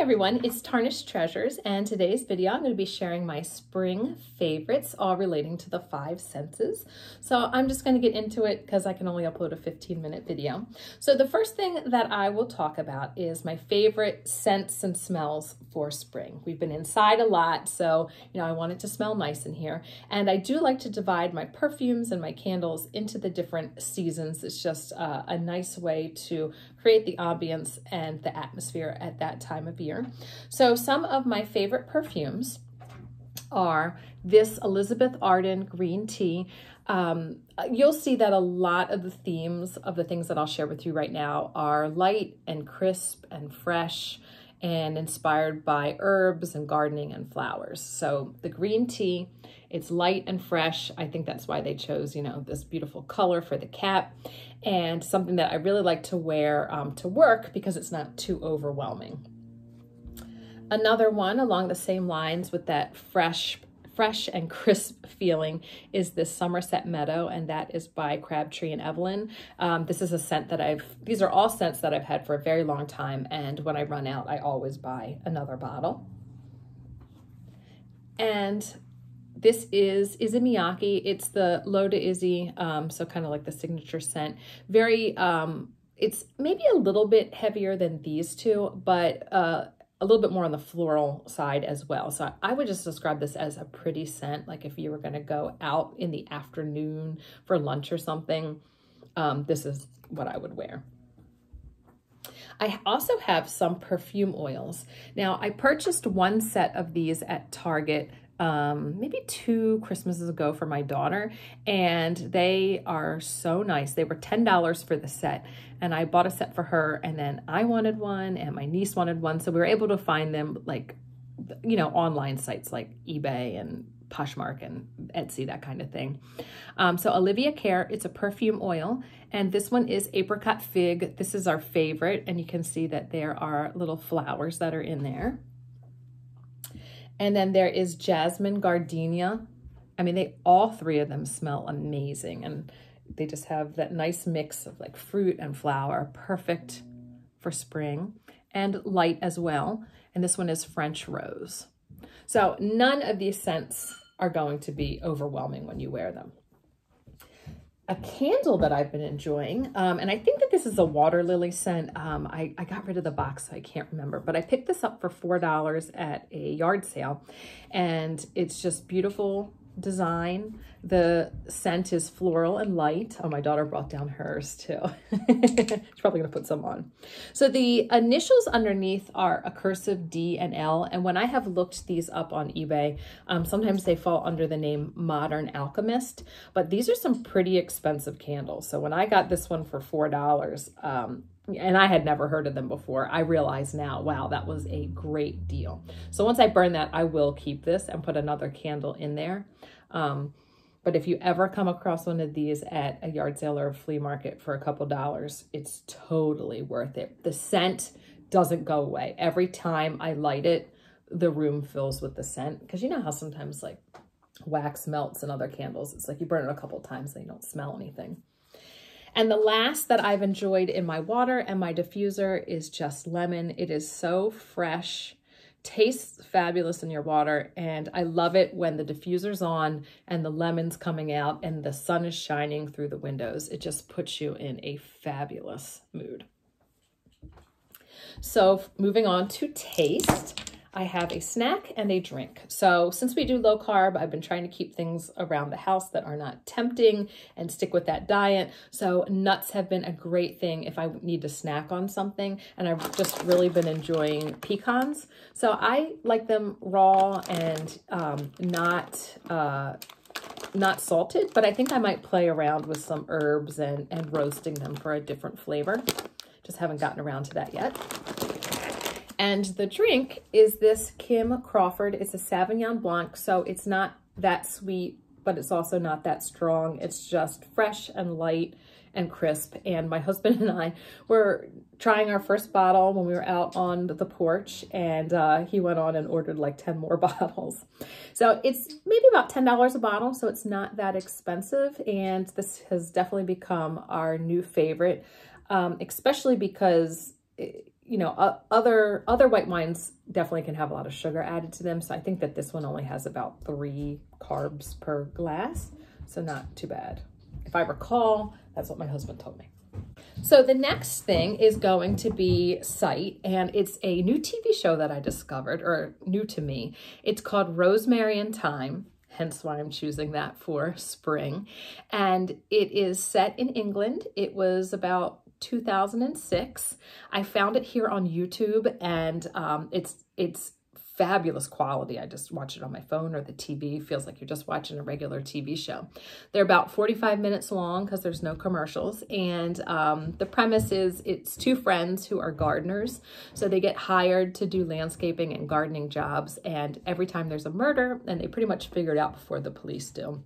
Everyone, it's Tarnished Treasures and today's video I'm going to be sharing my spring favorites all relating to the five senses. So I'm just going to get into it because I can only upload a 15 minute video. So the first thing that I will talk about is my favorite scents and smells for spring. We've been inside a lot so you know I want it to smell nice in here and I do like to divide my perfumes and my candles into the different seasons. It's just uh, a nice way to create the ambience and the atmosphere at that time of year. So some of my favorite perfumes are this Elizabeth Arden green tea. Um, you'll see that a lot of the themes of the things that I'll share with you right now are light and crisp and fresh and inspired by herbs and gardening and flowers. So the green tea, it's light and fresh. I think that's why they chose, you know, this beautiful color for the cap and something that I really like to wear um, to work because it's not too overwhelming. Another one along the same lines with that fresh fresh and crisp feeling is this Somerset Meadow, and that is by Crabtree and Evelyn. Um, this is a scent that I've, these are all scents that I've had for a very long time, and when I run out, I always buy another bottle. And this is Issey Miyake. It's the L'Eau d'Issey, um, so kind of like the signature scent. Very, um, it's maybe a little bit heavier than these two, but uh, a little bit more on the floral side as well. So I would just describe this as a pretty scent. Like if you were going to go out in the afternoon for lunch or something, um, this is what I would wear. I also have some perfume oils. Now I purchased one set of these at Target um, maybe two Christmases ago for my daughter, and they are so nice. They were $10 for the set, and I bought a set for her, and then I wanted one, and my niece wanted one, so we were able to find them like, you know, online sites like eBay and Poshmark and Etsy, that kind of thing. Um, so Olivia Care, it's a perfume oil, and this one is apricot fig. This is our favorite, and you can see that there are little flowers that are in there. And then there is jasmine gardenia. I mean, they all three of them smell amazing. And they just have that nice mix of like fruit and flower, perfect for spring and light as well. And this one is French rose. So none of these scents are going to be overwhelming when you wear them a candle that I've been enjoying. Um, and I think that this is a water lily scent. Um, I, I got rid of the box, so I can't remember. But I picked this up for $4 at a yard sale. And it's just beautiful design. The scent is floral and light. Oh, my daughter brought down hers too. She's probably to put some on. So the initials underneath are a cursive D and L. And when I have looked these up on eBay, um, sometimes they fall under the name Modern Alchemist. But these are some pretty expensive candles. So when I got this one for $4, um, and I had never heard of them before. I realize now, wow, that was a great deal. So once I burn that, I will keep this and put another candle in there. Um, but if you ever come across one of these at a yard sale or a flea market for a couple dollars, it's totally worth it. The scent doesn't go away. Every time I light it, the room fills with the scent. Because you know how sometimes like wax melts in other candles. It's like you burn it a couple times and you don't smell anything. And the last that I've enjoyed in my water and my diffuser is just lemon. It is so fresh, tastes fabulous in your water, and I love it when the diffuser's on and the lemon's coming out and the sun is shining through the windows. It just puts you in a fabulous mood. So moving on to taste. I have a snack and a drink. So since we do low carb, I've been trying to keep things around the house that are not tempting and stick with that diet. So nuts have been a great thing if I need to snack on something. And I've just really been enjoying pecans. So I like them raw and um, not... Uh, not salted, but I think I might play around with some herbs and, and roasting them for a different flavor. Just haven't gotten around to that yet. And the drink is this Kim Crawford. It's a Sauvignon Blanc, so it's not that sweet, but it's also not that strong. It's just fresh and light and crisp. And my husband and I were trying our first bottle when we were out on the porch and uh, he went on and ordered like 10 more bottles. So it's maybe about $10 a bottle, so it's not that expensive. And this has definitely become our new favorite, um, especially because it, you know, uh, other other white wines definitely can have a lot of sugar added to them. So I think that this one only has about three carbs per glass. So not too bad. If I recall, that's what my husband told me. So the next thing is going to be Sight, and it's a new TV show that I discovered, or new to me. It's called Rosemary and Thyme, hence why I'm choosing that for spring. And it is set in England. It was about 2006. I found it here on YouTube, and um, it's it's fabulous quality. I just watch it on my phone or the TV. Feels like you're just watching a regular TV show. They're about 45 minutes long because there's no commercials. And um, the premise is it's two friends who are gardeners. So they get hired to do landscaping and gardening jobs. And every time there's a murder, and they pretty much figure it out before the police do.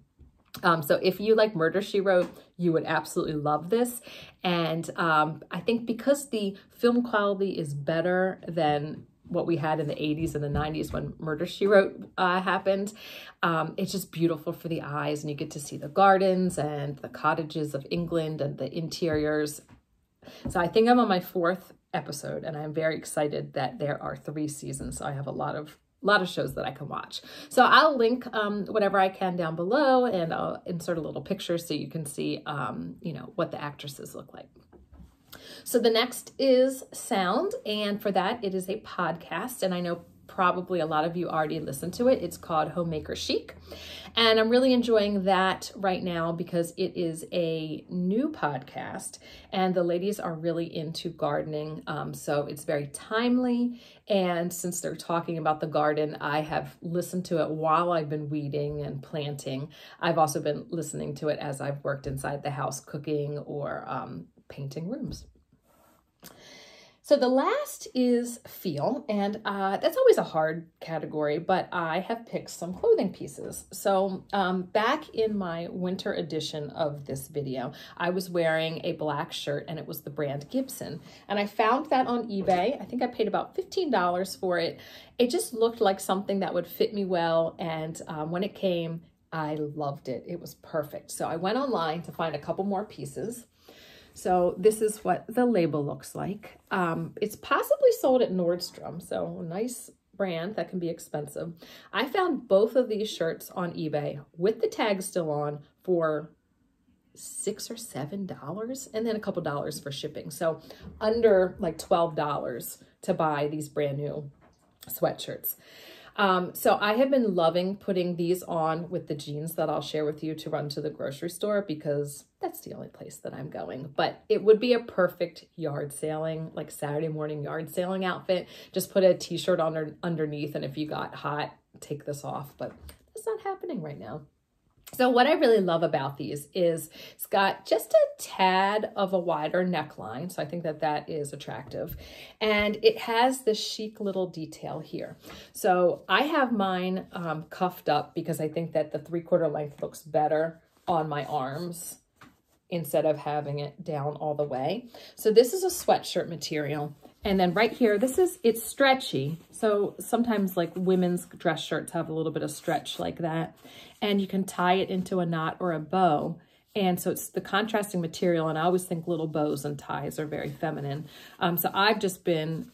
Um, so if you like Murder, She Wrote, you would absolutely love this. And um, I think because the film quality is better than what we had in the 80s and the 90s when Murder She Wrote uh, happened. Um, it's just beautiful for the eyes, and you get to see the gardens and the cottages of England and the interiors. So I think I'm on my fourth episode, and I'm very excited that there are three seasons. So I have a lot of a lot of shows that I can watch. So I'll link um, whatever I can down below, and I'll insert a little picture so you can see, um, you know, what the actresses look like. So the next is sound, and for that, it is a podcast, and I know probably a lot of you already listened to it. It's called Homemaker Chic. And I'm really enjoying that right now because it is a new podcast and the ladies are really into gardening. Um, so it's very timely. And since they're talking about the garden, I have listened to it while I've been weeding and planting. I've also been listening to it as I've worked inside the house cooking or um, painting rooms. So the last is feel, and uh, that's always a hard category, but I have picked some clothing pieces. So um, back in my winter edition of this video, I was wearing a black shirt and it was the brand Gibson. And I found that on eBay. I think I paid about $15 for it. It just looked like something that would fit me well. And um, when it came, I loved it. It was perfect. So I went online to find a couple more pieces. So this is what the label looks like. Um, it's possibly sold at Nordstrom, so nice brand that can be expensive. I found both of these shirts on eBay with the tag still on for six or seven dollars and then a couple dollars for shipping. So under like $12 to buy these brand new sweatshirts. Um, so I have been loving putting these on with the jeans that I'll share with you to run to the grocery store because that's the only place that I'm going. But it would be a perfect yard sailing, like Saturday morning yard sailing outfit. Just put a t-shirt on underneath and if you got hot, take this off. But that's not happening right now. So what I really love about these is it's got just a tad of a wider neckline. So I think that that is attractive. And it has this chic little detail here. So I have mine um, cuffed up because I think that the three quarter length looks better on my arms instead of having it down all the way. So this is a sweatshirt material. And then right here, this is, it's stretchy. So sometimes like women's dress shirts have a little bit of stretch like that. And you can tie it into a knot or a bow. And so it's the contrasting material. And I always think little bows and ties are very feminine. Um, so I've just been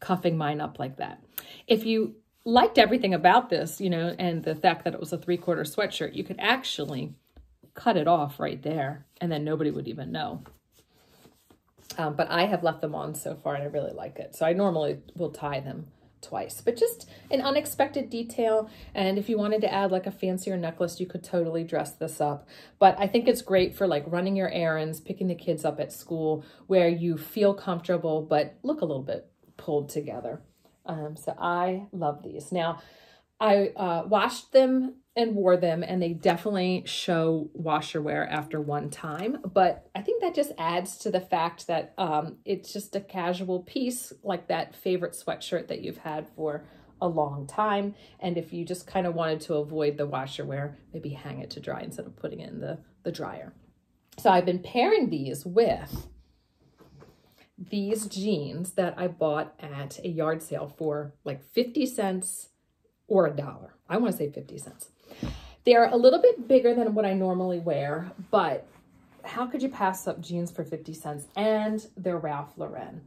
cuffing mine up like that. If you liked everything about this, you know, and the fact that it was a three quarter sweatshirt, you could actually cut it off right there and then nobody would even know. Um, but I have left them on so far and I really like it. So I normally will tie them twice, but just an unexpected detail. And if you wanted to add like a fancier necklace, you could totally dress this up. But I think it's great for like running your errands, picking the kids up at school where you feel comfortable, but look a little bit pulled together. Um, so I love these. Now, I uh, washed them and wore them and they definitely show washer wear after one time. But i think that just adds to the fact that um, it's just a casual piece like that favorite sweatshirt that you've had for a long time. And if you just kind of wanted to avoid the washer wear maybe hang it to dry instead of putting it in the the dryer. So i've been pairing these with these jeans that i bought at a yard sale for like 50 cents or a dollar i want to say 50 cents they're a little bit bigger than what I normally wear, but how could you pass up jeans for 50 cents? And they're Ralph Lauren.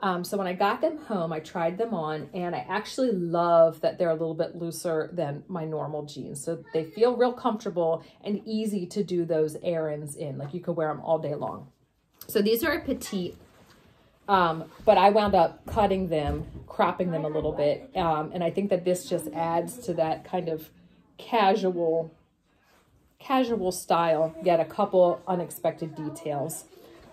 Um, so when I got them home, I tried them on and I actually love that they're a little bit looser than my normal jeans. So they feel real comfortable and easy to do those errands in. Like you could wear them all day long. So these are a petite, um, but I wound up cutting them, cropping them a little bit. Um, and I think that this just adds to that kind of casual, casual style, yet a couple unexpected details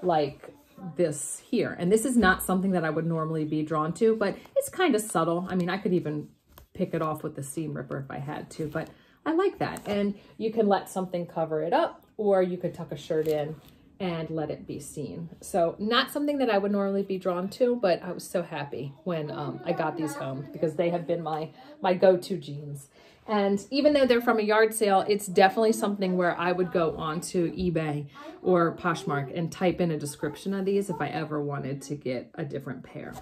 like this here. And this is not something that I would normally be drawn to, but it's kind of subtle. I mean, I could even pick it off with the seam ripper if I had to, but I like that. And you can let something cover it up or you could tuck a shirt in and let it be seen. So not something that I would normally be drawn to, but I was so happy when um, I got these home because they have been my, my go-to jeans. And even though they're from a yard sale, it's definitely something where I would go onto eBay or Poshmark and type in a description of these if I ever wanted to get a different pair.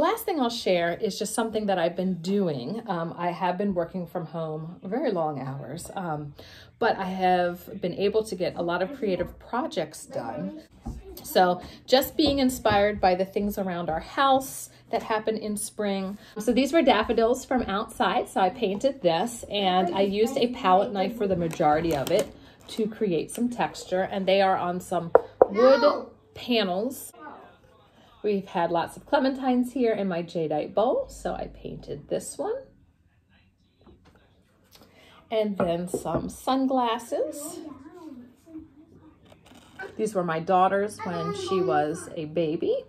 Last thing I'll share is just something that I've been doing. Um, I have been working from home very long hours, um, but I have been able to get a lot of creative projects done. So just being inspired by the things around our house, that happened in spring. So these were daffodils from outside. So I painted this and I used a palette knife for the majority of it to create some texture. And they are on some wood panels. We've had lots of clementines here in my jadeite bowl. So I painted this one. And then some sunglasses. These were my daughter's when she was a baby.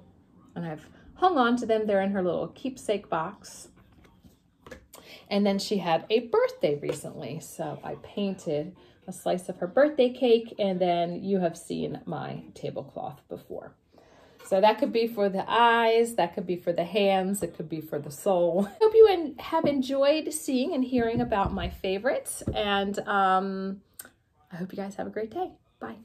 And I've hung on to them. They're in her little keepsake box. And then she had a birthday recently. So I painted a slice of her birthday cake and then you have seen my tablecloth before. So that could be for the eyes, that could be for the hands, it could be for the soul. Hope you have enjoyed seeing and hearing about my favorites and um, I hope you guys have a great day. Bye.